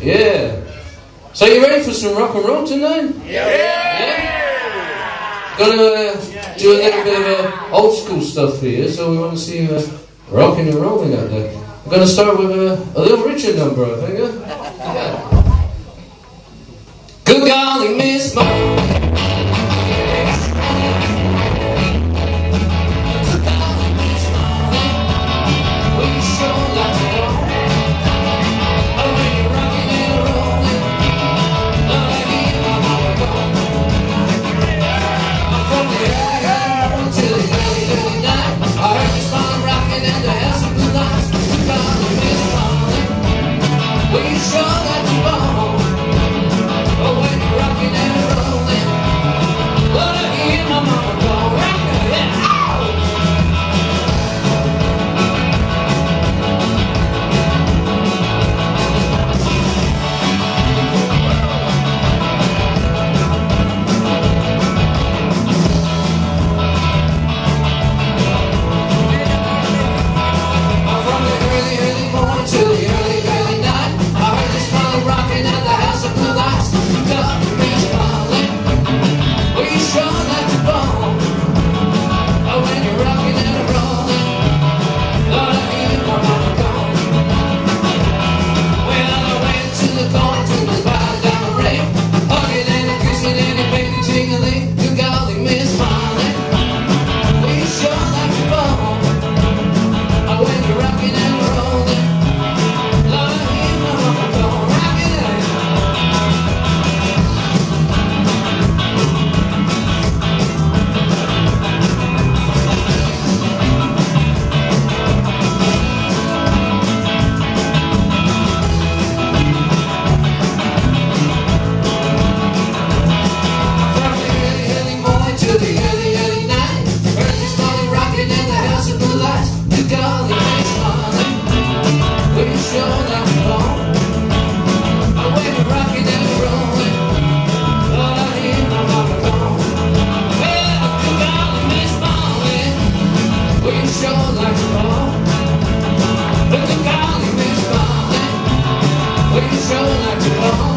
Yeah. So you ready for some rock and roll tonight? Yeah. yeah? Gonna uh, do a little bit of uh, old school stuff here, so we want to see uh, rocking and rolling out there. I'm gonna start with uh, a Little Richard number, I think. Yeah. Good golly, Miss control. Mo. show we you show like you are